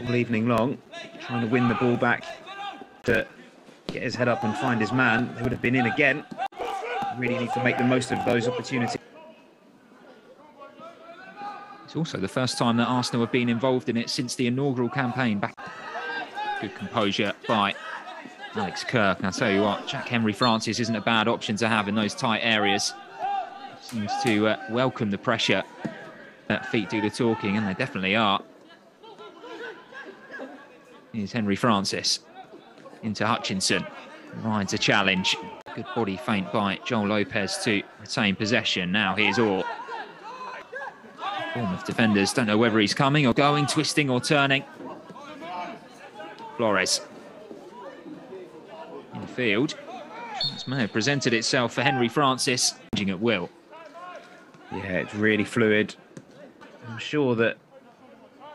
all evening long, trying to win the ball back to get his head up and find his man. They would have been in again. Really need to make the most of those opportunities. It's also the first time that Arsenal have been involved in it since the inaugural campaign back. Good composure by Alex Kirk. And I'll tell you what, Jack Henry Francis isn't a bad option to have in those tight areas. Seems to uh, welcome the pressure that feet do the talking, and they definitely are. Here's Henry Francis into Hutchinson. Rides a challenge. Good body feint by Joel Lopez to retain possession. Now here's Orr. Bournemouth defenders don't know whether he's coming or going, twisting or turning. Flores. In the field. Chance may have presented itself for Henry Francis. Changing at will. Yeah, it's really fluid. I'm sure that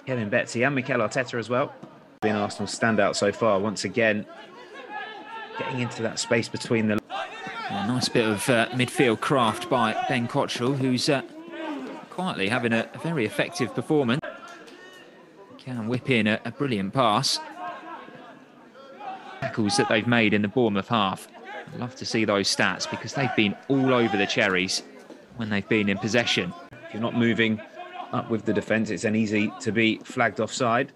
Kevin Betsy and Mikel Arteta as well been Arsenal's standout so far. Once again, getting into that space between the. A nice bit of uh, midfield craft by Ben Cottrell, who's uh, quietly having a, very effective performance. Can whip in a, a brilliant pass. Tackles that they've made in the Bournemouth half. I'd love to see those stats because they've been all over the cherries when they've been in possession. If you're not moving up with the defence, it's then easy to be flagged offside.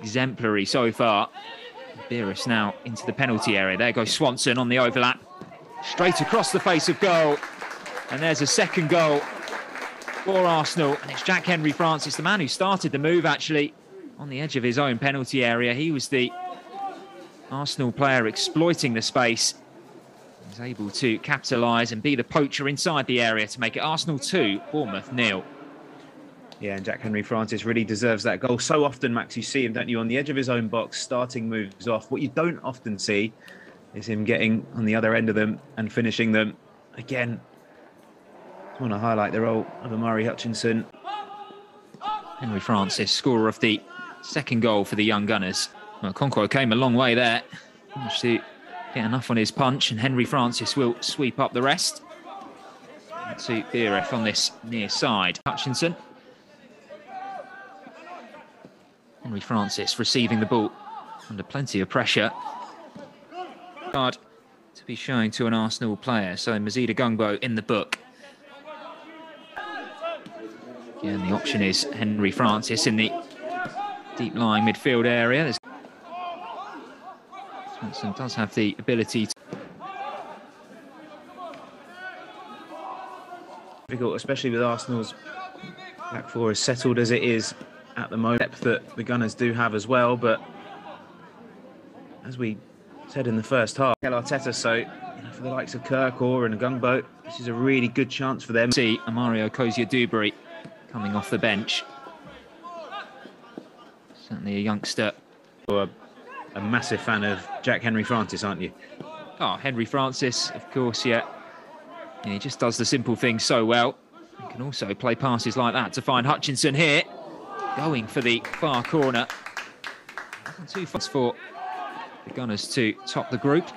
Exemplary so far. Biereth now into the penalty area. There goes Swanson on the overlap. Straight across the face of goal. And there's a second goal for Arsenal. And it's Jack Henry Francis, the man who started the move actually on the edge of his own penalty area. He was the Arsenal player exploiting the space. He's able to capitalise and be the poacher inside the area to make it Arsenal 2, Bournemouth nil. Yeah, and Jack Henry Francis really deserves that goal. So often, Max, you see him, don't you, on the edge of his own box, starting moves off. What you don't often see is him getting on the other end of them and finishing them. Again, I want to highlight the role of Omari Hutchinson. Henry Francis, scorer of the second goal for the Young Gunners. Well, Okonkwo came a long way there. Managed to get enough on his punch, and Henry Francis will sweep up the rest. To Biereth on this near side. Hutchinson Henry Francis receiving the ball under plenty of pressure. Card to be showing to an Arsenal player. So Mazeed Ogungbo in the book. Again, the option is Henry Francis in the deep lying midfield area. There's does have the ability to. Difficult, especially with Arsenal's back four as settled as it is at the moment depth that the Gunners do have as well. But as we said in the first half, Arteta, so you know, for the likes of Kirk or in a gunboat, this is a really good chance for them. See Amario Cozier-Duberry coming off the bench. Certainly a youngster. A, a massive fan of Jack Henry Francis, aren't you? Oh, Henry Francis, of course, yeah. yeah. He just does the simple things so well. He can also play passes like that to find Hutchinson here going for the far corner. Two fronts for the Gunners to top the group.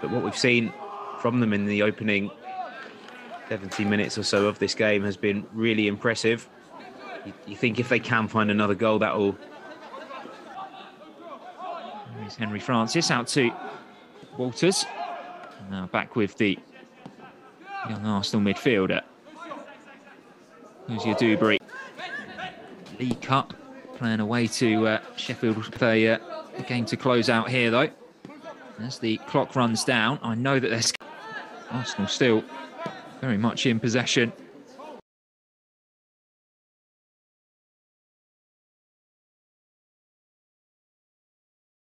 But what we've seen from them in the opening 70 minutes or so of this game has been really impressive. You, you think if they can find another goal, that will Here's Henry Francis out to Walters. Now back with the young Arsenal midfielder. Cozier-Duberry? Lee Cup playing away to uh, Sheffield play uh, a game to close out here though. As the clock runs down, I know that there's Arsenal still very much in possession